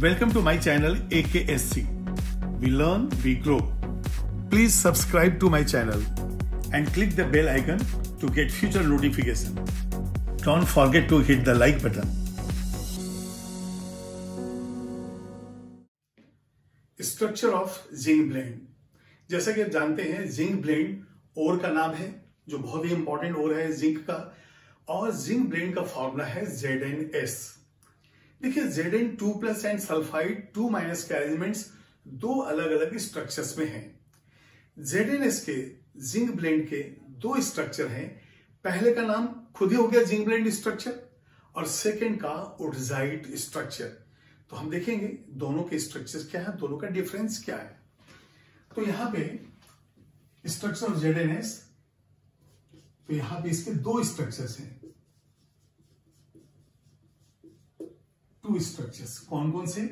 Welcome to my channel AKSC. We learn, we grow. Please subscribe to my channel and click the bell icon to get future notification. Don't forget to hit the like button. Structure of zinc blende जैसा कि आप जानते हैं zinc blende ओर का नाम है जो बहुत ही इंपॉर्टेंट ओर है जिंक का और जिंक ब्लेंड का फॉर्मूला है जेड एन एस देखिए Z N two plus and sulphide two minus के अरेंजमेंट्स दो अलग अलग स्ट्रक्चर्स में हैं। जेड एन एस के जिंक ब्लेंड के दो स्ट्रक्चर हैं। पहले का नाम खुद ही हो गया जिंक ब्लेंड स्ट्रक्चर और सेकेंड का उडजाइट स्ट्रक्चर तो हम देखेंगे दोनों के स्ट्रक्चर क्या है, दोनों का डिफरेंस क्या है। तो यहाँ पे structure of Z N S तो यहाँ पे इसके दो स्ट्रक्चर्स हैं। टू स्ट्रक्चर्स कौन कौन से?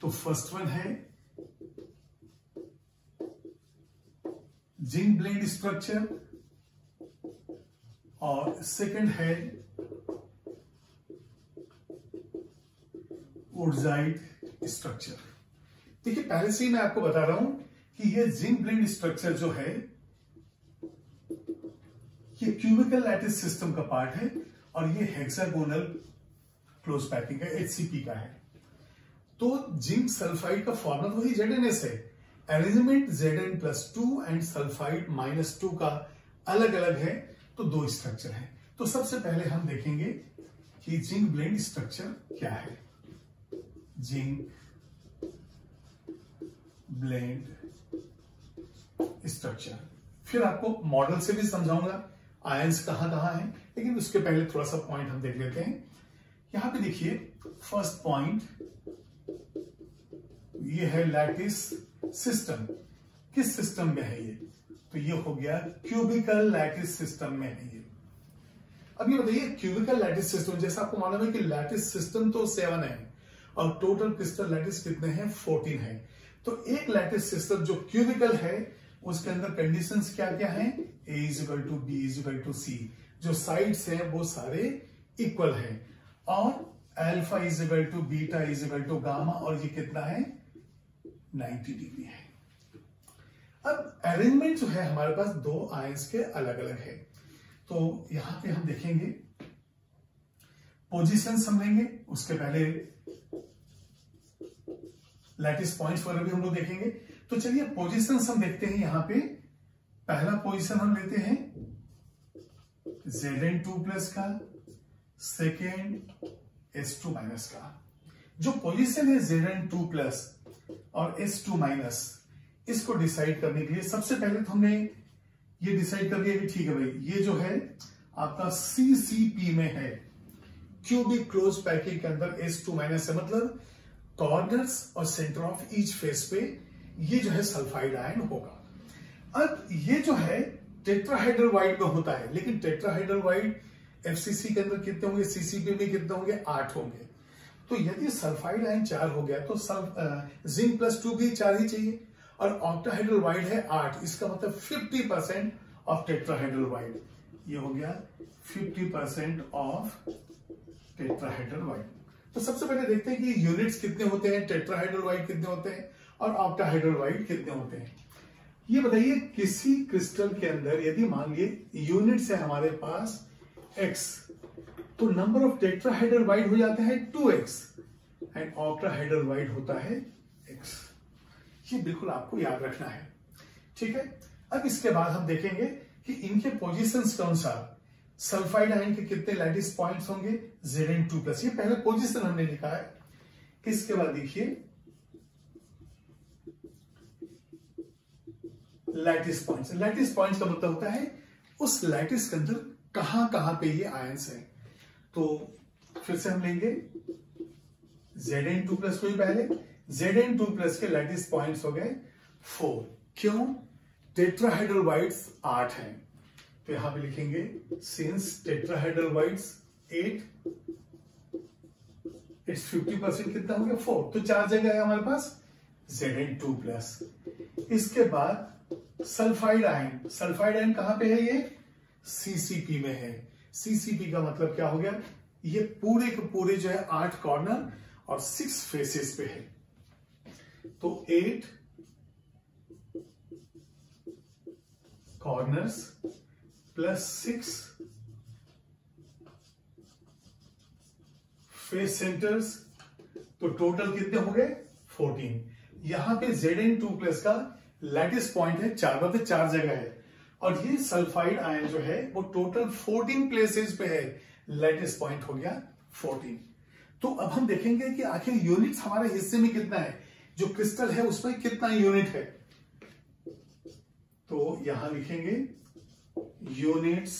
तो फ़र्स्ट वन है जिंक ब्लेड स्ट्रक्चर और सेकंड है ओडजाइट स्ट्रक्चर देखिए, पहले से ही मैं आपको बता रहा हूँ कि ये जिंक ब्लेंड स्ट्रक्चर जो है, ये क्यूबिकल लैटिस सिस्टम का पार्ट है और ये हेक्सागोनल क्लोज पैकिंग है एचसीपी का है। तो जिंक सल्फाइड का फॉर्मल वही जेड है arrangement Z N plus two and sulphide minus two का अलग अलग है तो दो स्ट्रक्चर है। तो सबसे पहले हम देखेंगे कि जिंक ब्लेंड स्ट्रक्चर क्या है। जिंक ब्लेंड स्ट्रक्चर फिर आपको मॉडल से भी समझाऊँगा आयंस कहाँ कहाँ है, लेकिन उसके पहले थोड़ा सा पॉइंट हम देख लेते हैं। यहाँ पे देखिए फ़र्स्ट पॉइंट ये है लैटिस सिस्टम किस सिस्टम में है ये? तो ये हो गया क्यूबिकल लैटिस सिस्टम में है ये। अब ये बताइए क्यूबिकल लैटिस सिस्टम जैसा आपको मालूम है कि लैटिस सिस्टम तो सेवन है, और टोटल क्रिस्टल लैटिस कितने हैं? फोर्टीन है। तो एक लैटिस सिस्टम जो क्यूबिकल है, उसके अंदर कंडीशंस क्या क्या हैं? A is equal to B is equal to C जो साइड्स हैं, वो सारे इक्वल हैं। और alpha is equal to beta is equal to gamma और ये कितना है? 90 डिग्री है। अब अरेंजमेंट जो है, हमारे पास दो आयंस के अलग अलग है। तो यहाँ पे हम देखेंगे। पोजीशन समझेंगे उसके पहले लैटिस पॉइंट्स वगैरह भी हम लोग देखेंगे। तो चलिए पोजीशन हम देखते हैं यहाँ पे। पहला पोजीशन हम लेते हैं जेड एन टू प्लस का। सेकेंड एस टू माइनस का। जो पोजिशन है जेड एन टू प्लस और एस टू माइनस इसको डिसाइड करने के लिए सबसे पहले तो हमने ये डिसाइड कर लिया कि ठीक है भाई, ये जो है आपका सी सी पी में है। क्यूबिक क्लोज पैकिंग के अंदर एस टू माइनस है मतलब कॉर्नर्स और सेंटर ऑफ़ ईच फेस पे ये जो है सल्फाइड आयन होगा। अब ये जो है टेट्राहाइड्रल वाइड में होता है, लेकिन टेट्राहाइड्रल वाइड एफसीसी के अंदर कितने होंगे? सीसीपी में कितने होंगे? आठ होंगे। तो यदि सल्फाइड आयन चार हो गया तो जिंक प्लस टू भी चार ही चाहिए। और ऑक्टाहाइड्रल वाइड है आठ, इसका मतलब fifty percent of tetrahedral void ये हो गया fifty percent of tetrahedral void तो सबसे पहले देखते हैं कि यूनिट्स कितने होते हैं टेट्राहाइड्रल वाइड कितने होते हैं और ऑक्टाहाइड्रल वाइड कितने होते हैं। ये बताइए, किसी क्रिस्टल के अंदर यदि मान लिए यूनिट्स है हमारे पास एक्स तो नंबर ऑफ़ टेट्राहाइड्रल वाइड हो जाता है two X and octahedral void होता है एक्स ये बिल्कुल आपको याद रखना है। ठीक है? अब इसके बाद हम देखेंगे कि इनके पोजीशंस के अनुसार सल्फाइड आयन के कितने लैटिस पॉइंट्स होंगे? जेड एन टू प्लस ये पहले पोजीशन हमने लिखा है। इसके बाद देखिए? लैटिस पॉइंट्स लैटिस पॉइंट्स का मतलब होता है उस लैटिस के अंदर कहाँ कहाँ पे ये आयंस है? तो फिर से हम लेंगे जेड एन टू प्लस को ही पहले। जेड एन टू प्लस के लैटिस पॉइंट्स हो गए फोर क्यों? टेट्राहाइड्रल वाइड्स आठ हैं। तो यहाँ पे लिखेंगे since tetrahedral voids at its fifty percent कितना हो गया? फोर तो चार जगह है हमारे पास जेड एन टू प्लस इसके बाद सल्फाइड आयन सल्फाइड आयन कहाँ पे है ये? सीसीपी में है। सीसीपी का मतलब क्या हो गया? ये पूरे के पूरे जो है आठ कॉर्नर और सिक्स फेसेस पे है। तो eight corners plus six face centres तो टोटल कितने हो गए? 14 यहाँ पे जेड एन टू प्लस का लेटेस्ट पॉइंट है, चार मतलब चार जगह है। और ये सल्फाइड आयन जो है, वो टोटल 14 प्लेसेस पे है। लेटेस्ट पॉइंट हो गया 14 तो अब हम देखेंगे कि आखिर यूनिट्स हमारे हिस्से में कितना है? जो क्रिस्टल है उसमें कितना यूनिट है? तो यहाँ लिखेंगे यूनिट्स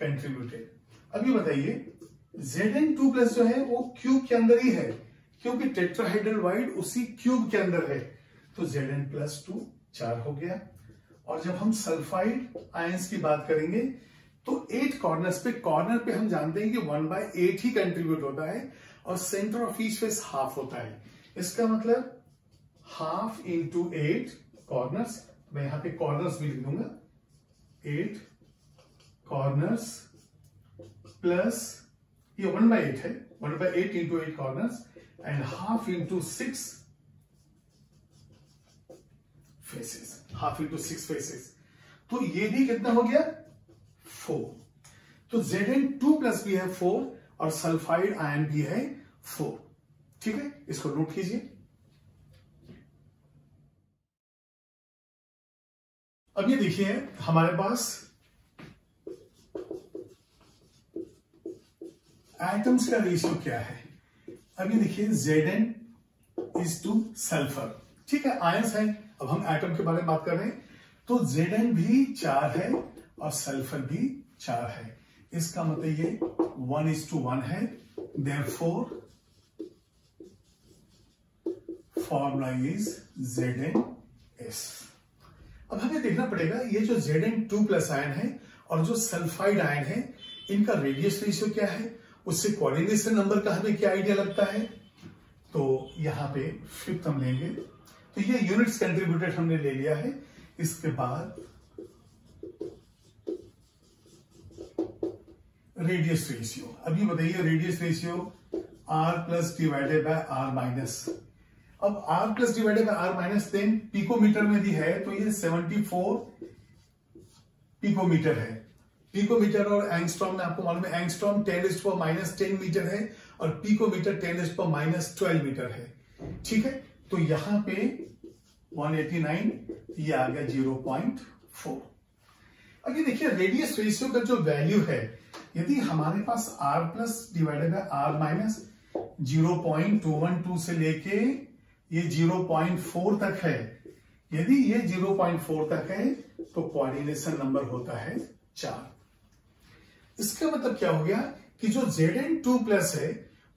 कंट्रीब्यूटेड अभी बताइए जेड एन टू प्लस जो है, वो क्यूब के अंदर ही है, क्योंकि टेट्राहाइड्रल वाइड उसी क्यूब के अंदर है। तो जेड एन प्लस टू चार हो गया। और जब हम सल्फाइड आयंस की बात करेंगे तो एट कॉर्नर्स पे कॉर्नर पे हम जानते हैं कि वन बाय एट ही कंट्रीब्यूट होता है और centre of each face half होता है। इसका मतलब हाफ़ इंटू एट कॉर्नर्स मैं यहाँ पे कॉर्नर्स भी लिख दूँगा। एट कॉर्नर्स प्लस ये वन बाय एट है one by eight into eight corners and half into six faces half into six faces तो ये भी कितना हो गया? फोर तो जेड एन टू प्लस भी है फोर और सल्फाइड आयन भी है फोर ठीक है? इसको नोट कीजिए। अब ये देखिए, हमारे पास एटम्स का रेशियो क्या है? अब ये देखिए Z N is to sulphur ठीक है? आयंस है। अब हम एटम के बारे में बात कर रहे हैं। तो जेड भी चार है और सल्फ़र भी चार है। इसका मतलब ये वन इज़ टू वन है। There four formula is Z N S अब हमें देखना पड़ेगा, ये जो Z N two plus ion है और जो सल्फाइड आयन है, इनका रेडियस रेशियो क्या है? उससे कोऑर्डिनेशन नंबर का हमें क्या आइडिया लगता है? तो यहाँ पे फिफ्थ हम लेंगे। तो ये यूनिट्स कंट्रीब्यूटेड हमने ले लिया है। इसके बाद रेडियस रेशियो अभी बताइए radius ratio R plus divided by R minus अब R plus divided by R minus ten picometre में भी है तो ये 74 पिकोमीटर है। पिकोमीटर और एंगस्ट्रॉम में आपको मालूम है एंगस्ट्रॉम टेन इज़ पर माइनस टेन मीटर है और पिकोमीटर टेन इज़ पर माइनस ट्वेल्व मीटर है। ठीक है? तो यहाँ पे 189 ये आ गया 0.4 अब ये देखिए रेडियस रेशियो का जो वैल्यू है, यदि हमारे पास r plus divided by r minus zero point two one two से लेके ये 0.4 तक है, यदि ये 0.4 तक है तो कोऑर्डिनेशन नंबर होता है चार। इसका मतलब क्या हो गया कि जो जेड एन टू प्लस है,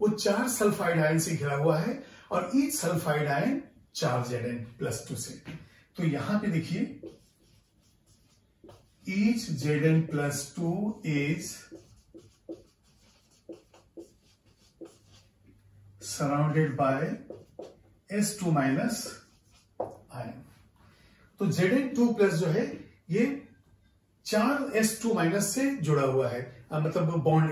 वो चार सल्फाइड आयन से घिरा हुआ है और ईच सल्फाइड आयन चार जेड एन प्लस टू से तो यहाँ पे देखिए each Z N plus two is surrounded by S two minus ion तो जेड एन टू प्लस जो है ये चार एस टू माइनस से जुड़ा हुआ है। आ, मतलब बॉन्ड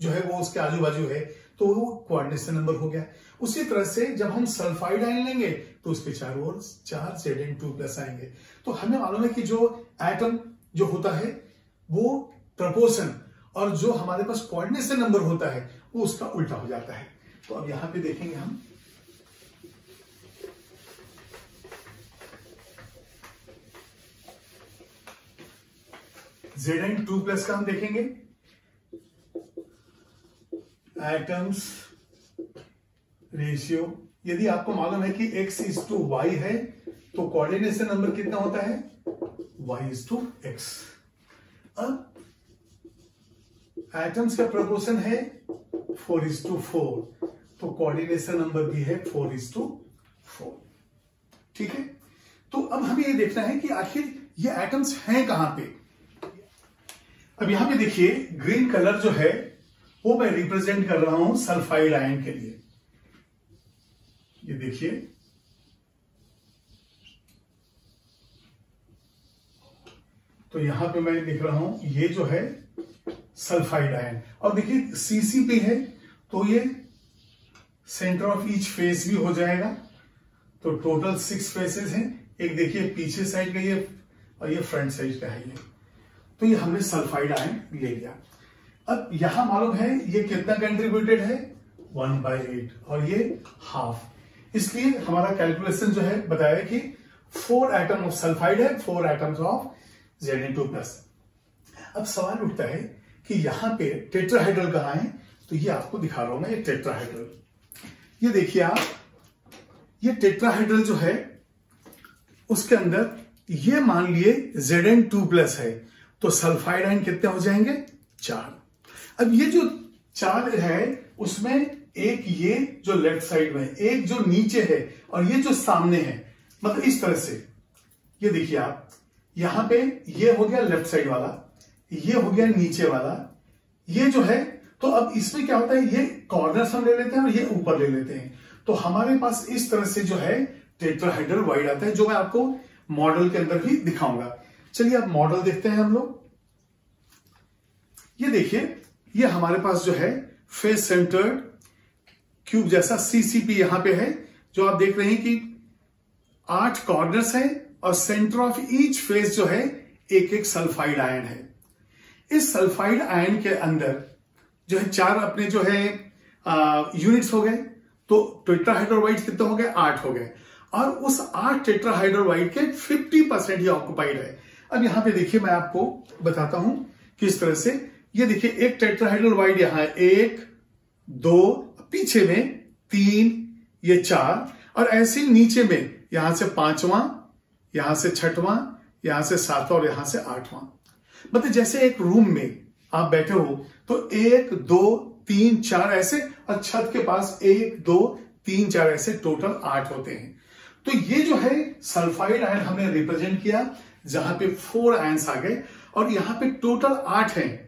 जो है वो उसके आजू बाजू है। तो वो कोऑर्डिनेशन नंबर हो गया। उसी तरह से जब हम सल्फाइड आयन लेंगे तो उसके चारों ओर चार जेड एन टू प्लस आएँगे। तो हमें मालूम है कि जो एटम जो होता है, वो प्रपोर्शन और जो हमारे पास कोऑर्डिनेशन नंबर होता है, वो उसका उल्टा हो जाता है। तो अब यहाँ पे देखेंगे हम। जेड एन टू प्लस का हम देखेंगे। एटम्स रेशियो यदि आपको मालूम है कि x इज़ टू वाई है तो कोऑर्डिनेशन नंबर कितना होता है? y इज़ टू एक्स अब एटम्स का प्रपोर्शन है फोर इज़ टू फोर तो कोऑर्डिनेशन नंबर भी है फोर इज़ टू फोर ठीक है? तो अब हमें यह देखना है कि आखिर ये एटम्स हैं कहाँ पे? अब यहाँ पे देखिए ग्रीन कलर जो है वो मैं रिप्रेजेंट कर रहा हूँ सल्फाइड आयन के लिए। ये देखिए। तो यहाँ पे मैं लिख रहा हूँ, ये जो है सल्फाइड आयन और देखिए सीसीपी है तो ये सेंटर ऑफ़ ईच फेस भी हो जाएगा। तो टोटल सिक्स फेसेस हैं। एक देखिए, पीछे साइड का ये और ये फ्रंट साइड का है ये। तो ये हमने सल्फाइड आयन ले लिया। अब यहाँ मालूम है ये कितना कंट्रीब्यूटेड है? वन बाई एट और ये हाफ़ इसलिए हमारा कैलकुलेशन जो है बताया कि फोर एटम ऑफ़ सल्फाइड है four atoms of Z two plus अब सवाल उठता है कि यहाँ पे टेट्राहाइड्रल कहाँ है? तो ये आपको दिखा रहा हूँ मैं, ये टेट्राहाइड्रल ये देखिए आप, ये टेट्राहाइड्रल जो है, उसके अंदर ये मान लिए जेड एन टू प्लस है तो सल्फाइड आयन कितने हो जाएँगे? चार. अब ये जो चार है, उसमें एक ये जो लेफ़्ट साइड में, एक जो नीचे है और ये जो सामने है मतलब इस तरह से। ये देखिए आप, यहाँ पे ये हो गया लेफ़्ट साइड वाला, ये हो गया नीचे वाला, ये जो है तो अब इसमें क्या होता है, ये कॉर्नर हम ले लेते हैं और ये ऊपर ले लेते हैं। तो हमारे पास इस तरह से जो है टेट्राहाइड्रल वाइड आता है, जो मैं आपको मॉडल के अंदर भी दिखाऊँगा। चलिए अब मॉडल देखते हैं हम लोग। ये देखिए ये हमारे पास जो है फेस सेंटर्ड क्यूब जैसा सीसीपी यहाँ पे है, जो आप देख रहे हैं कि आठ कॉर्नर्स हैं और सेंटर ऑफ़ ईच फेस जो है एक एक सल्फाइड आयन है। इस सल्फाइड आयन के अंदर जो है चार अपने जो है यूनिट्स हो गए तो टेट्राहाइड्रोवाइट कितने हो गए? आठ हो गए। और उस आठ टेट्राहाइड्रोवाइट के 50 परसेंट ही ऑक्युपाइड है। अब यहाँ पे देखिए मैं आपको बताता हूँ किस तरह से ये देखिए, एक टेट्राहाइड्रोवाइट यहाँ है, एक, दो, पीछे में तीन, ये चार, और ऐसे ही नीचे में, यहाँ से पांचवा, यहाँ से छठवां, यहाँ से सातवां और यहाँ से आठवां। मतलब जैसे एक रूम में आप बैठे हो तो एक, दो, तीन, चार ऐसे, और छत के पास एक, दो, तीन, चार ऐसे टोटल आठ होते हैं। तो ये जो है सल्फाइड आयन हमने रिप्रेजेंट किया, जहाँ पे फोर आयन्स आ गए, और यहाँ पे टोटल आठ हैं।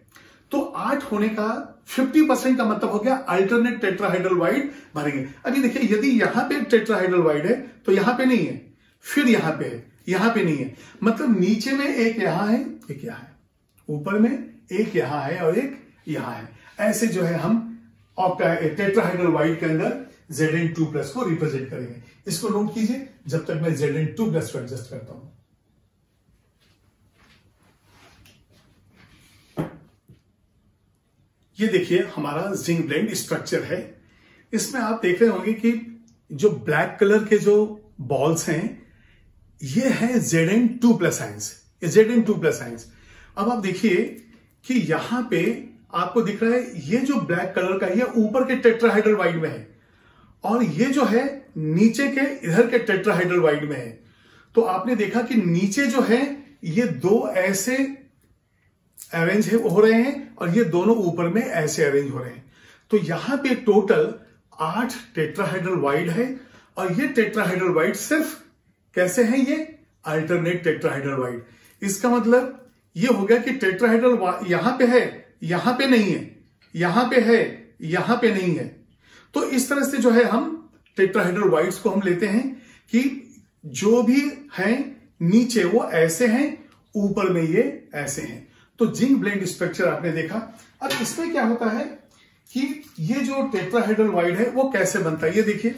तो आठ होने का 50 परसेंट का मतलब हो गया अल्टरनेट टेट्राहाइड्रल वाइड भरेंगे अभी देखिए, यदि यहाँ पे टेट्राहाइड्रल वाइड है तो यहाँ पे नहीं है। फिर यहाँ पे है, यहाँ पे नहीं है। मतलब नीचे में एक यहाँ है, एक यहाँ है। ऊपर में एक यहाँ है और एक यहाँ है। ऐसे जो है हम टेट्राहाइड्रल वाइड के अंदर जेड एन टू प्लस को रिप्रेजेंट करेंगे। इसको नोट कीजिए, जब तक मैं जेड एन टू प्लस को एडजस्ट करता हूँ। ये देखिए, हमारा जिंक ब्लेंड स्ट्रक्चर है। इसमें आप देख रहे होंगे कि जो ब्लैक कलर के जो बॉल्स हैं, ये है Z N two plus science Z N two plus science अब आप देखिए कि यहाँ पे आपको दिख रहा है, ये जो ब्लैक कलर का, ये ऊपर के टेट्राहाइड्रल वाइड में है। और ये जो है, नीचे के, इधर के टेट्राहाइड्रल वाइड में है। तो आपने देखा कि नीचे जो है, ये दो ऐसे अरेंज हो रहे हैं और ये दोनों ऊपर में ऐसे अरेंज हो रहे हैं। तो यहाँ पे टोटल आठ टेट्राहाइड्रल वाइड है और ये टेट्राहाइड्रल वाइड सिर्फ़ कैसे है ये? अल्टरनेट टेट्राहाइड्रल वाइड इसका मतलब ये हो गया कि टेट्राहाइड्रल यहाँ पे है, यहाँ पे नहीं है, यहाँ पे है, यहाँ पे नहीं है। तो इस तरह से जो है हम टेट्राहाइड्रल वाइड्स को हम लेते हैं कि जो भी है नीचे वो ऐसे हैं, ऊपर में ये ऐसे हैं। तो जिंक ब्लेंड स्ट्रक्चर आपने देखा। अब इसमें क्या होता है कि ये जो टेट्राहाइड्रल वाइड है, वो कैसे बनता है? ये देखिए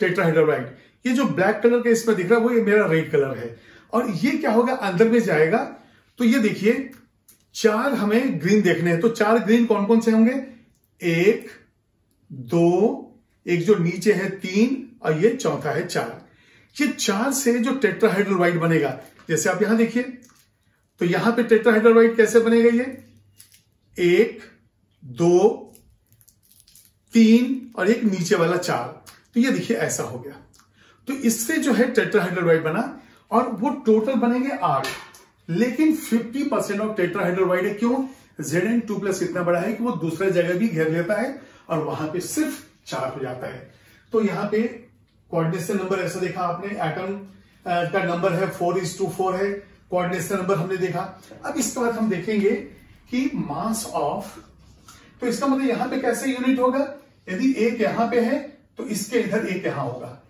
टेट्राहाइड्रल वाइड। ये जो ब्लैक कलर का इसमें दिख रहा है, वो ये मेरा रेड कलर है। और ये क्या होगा? अंदर में जाएगा। तो ये देखिए, चार हमें ग्रीन देखने हैं। तो चार ग्रीन कौन कौन से होंगे? एक, दो, एक जो नीचे है तीन, और ये चौथा है चार। ये चार से जो टेट्राहाइड्रल वाइट बनेगा, जैसे आप यहाँ देखिए तो यहाँ पे टेट्राहाइड्रोवाइड कैसे बनेगा ये? एक, दो, तीन और एक नीचे वाला चार। तो ये देखिए ऐसा हो गया। तो इससे जो है टेट्राहाइड्रल बना और वो टोटल बनेंगे आठ। लेकिन 50 परसेंट ऑफ़ टेट्राहाइड्रोवाइड है क्यों? जेड एन टू प्लस इतना बड़ा है कि वो दूसरा जगह भी घेर लेता है और वहाँ पे सिर्फ़ चार हो जाता है। तो यहाँ पे कोऑर्डिनेशन नंबर ऐसा देखा आपने एटम का नंबर है फोर इज़ टू फोर है। कोऑर्डिनेशन नंबर हमने देखा। अब इसके बाद हम देखेंगे कि मास ऑफ़ तो इसका मतलब यहाँ पे कैसे यूनिट होगा? यदि एक यहाँ पे है तो इसके इधर एक यहाँ होगा।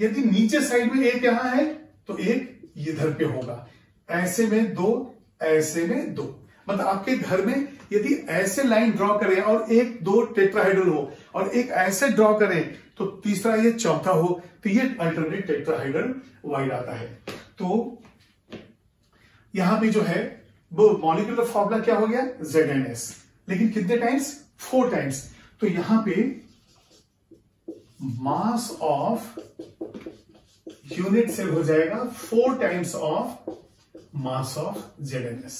यदि नीचे साइड में एक यहाँ है तो एक इधर पे होगा। ऐसे में दो, ऐसे में दो। मतलब आपके घर में यदि ऐसे लाइन ड्रॉ करें और एक, दो टेट्राहाइड्रल हो और एक ऐसे ड्रॉ करें तो तीसरा ये चौथा हो तो ये अल्टरनेट टेट्राहाइड्रल वाइड आता है। तो यहाँ पे जो है, वो मॉलिकुलर फॉर्मूला क्या हो गया? जेड एन एस लेकिन कितने टाइम्स फोर टाइम्स तो यहाँ पे मास ऑफ़ यूनिट सेल हो जाएगा four times of mass of Z N S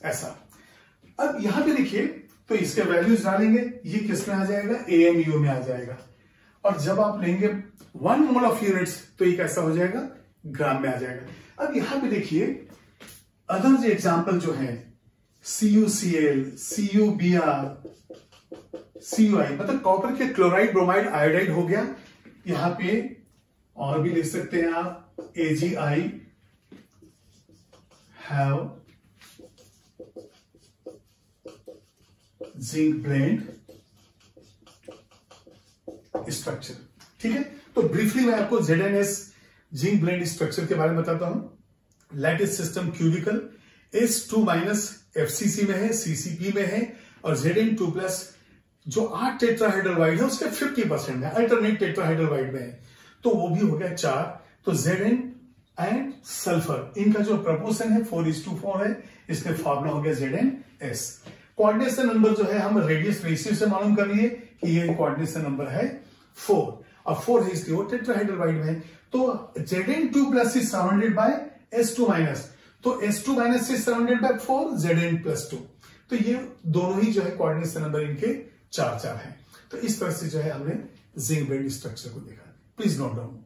ऐसा। अब यहाँ पे देखिए तो इसके वैल्यूज़ डालेंगे। ये किसमें आ जाएगा? एएमयू में आ जाएगा। और जब आप लेंगे वन मोल ऑफ़ यूनिट्स तो ये कैसा हो जाएगा? ग्राम में आ जाएगा। अब यहाँ पे देखिए अदर एग्ज़ाम्पल जो है C U C L C U B R C U I मतलब कॉपर के क्लोराइड ब्रोमाइड आयोडाइड हो गया। यहाँ पे और भी लिख सकते हैं आप A G I have zinc blende structure ठीक है? तो ब्रीफली मैं आपको Z N S zinc blende structure के बारे में बताता हूँ। Lattice system cubical S two minus FCC में है सीसीपी में है, और जेड एन टू प्लस जो आठ टेट्राहाइड्रल वाइड है, उसके फिफ्टी परसेंट है, अल्टरनेट टेट्राहाइड्रल वाइड में है। तो वो भी हो गया चार। तो जेड एन एंड सल्फ़र इनका जो प्रपोर्शन है फोर इज़ टू फोर है इसमें फॉर्मुला हो गया Z N S coordination number जो है, हम रेडियस रेशियो से मालूम कर लिए कि ये कोऑर्डिनेशन नंबर है फोर अब फोर है इसलिए टेट्राहाइड्रल वाइड में तो Z N two plus is surrounded by S two minus तो एस टू माइनस से surrounded by four Z N plus two तो ये दोनों ही जो है कोऑर्डिनेशन नंबर इनके चार चार हैं। तो इस तरह से जो है हमने जिंक बेल्ट स्ट्रक्चर को देखा। Please note down